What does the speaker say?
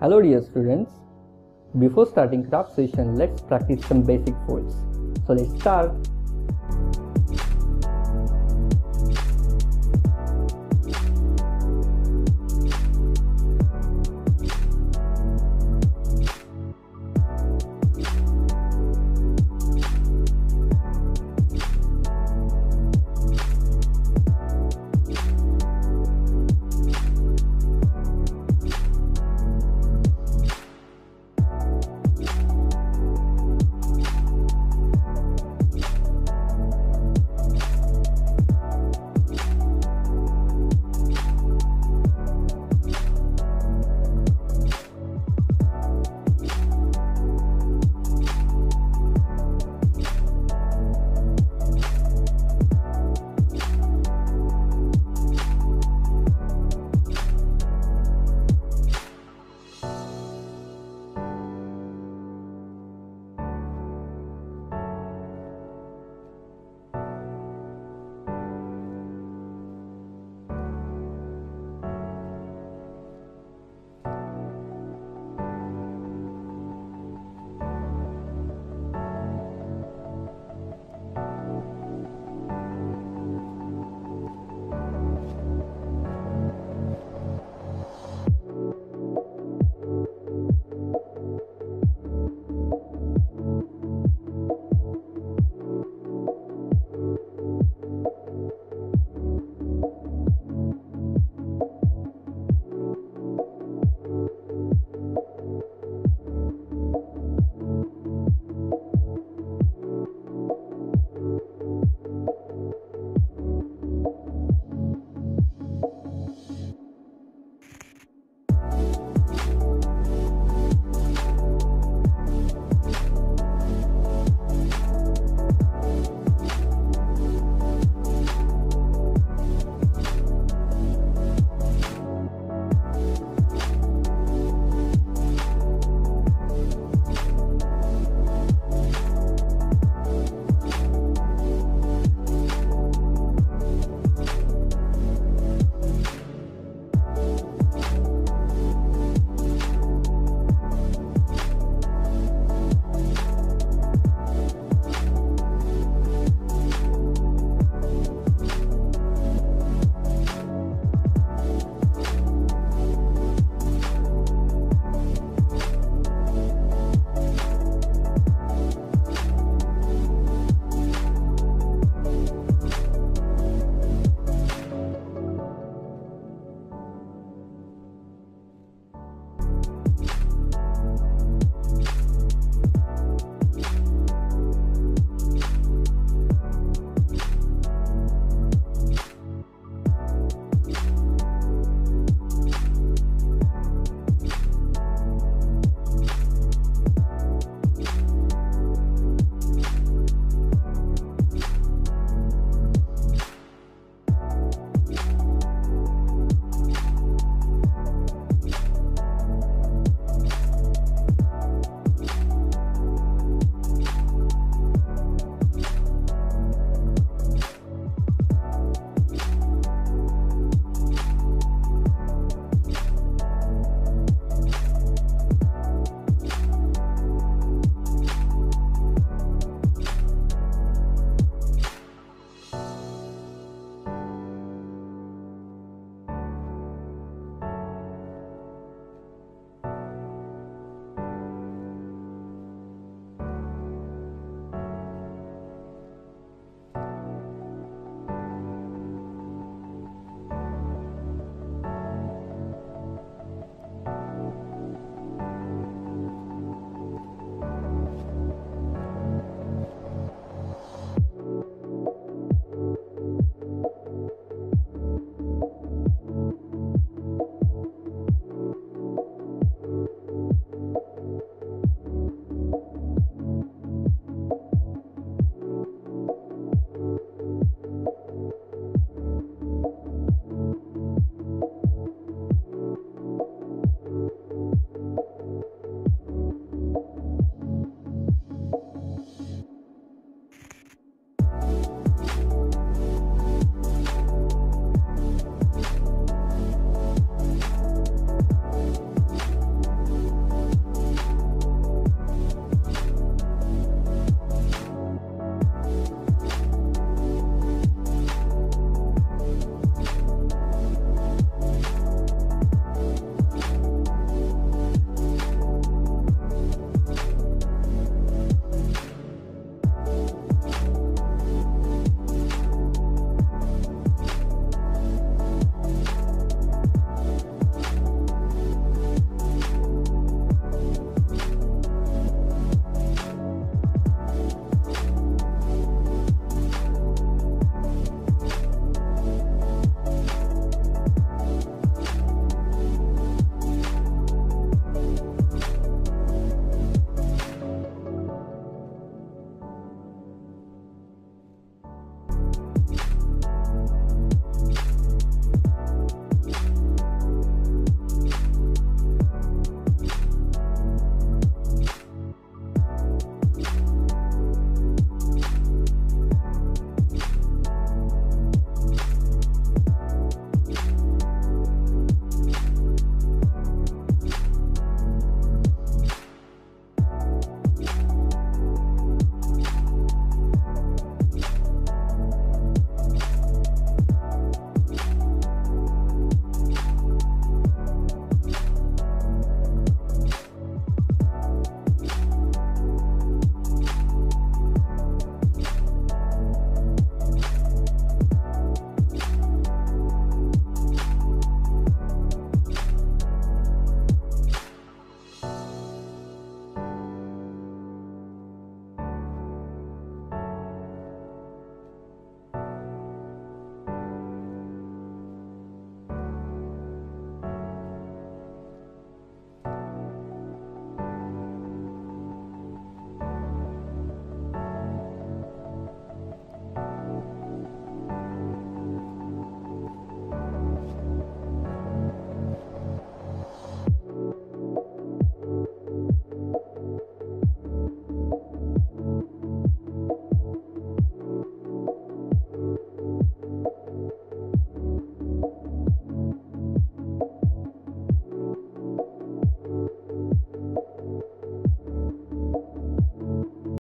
Hello dear students. Before starting craft session, let's practice some basic folds. So let's start.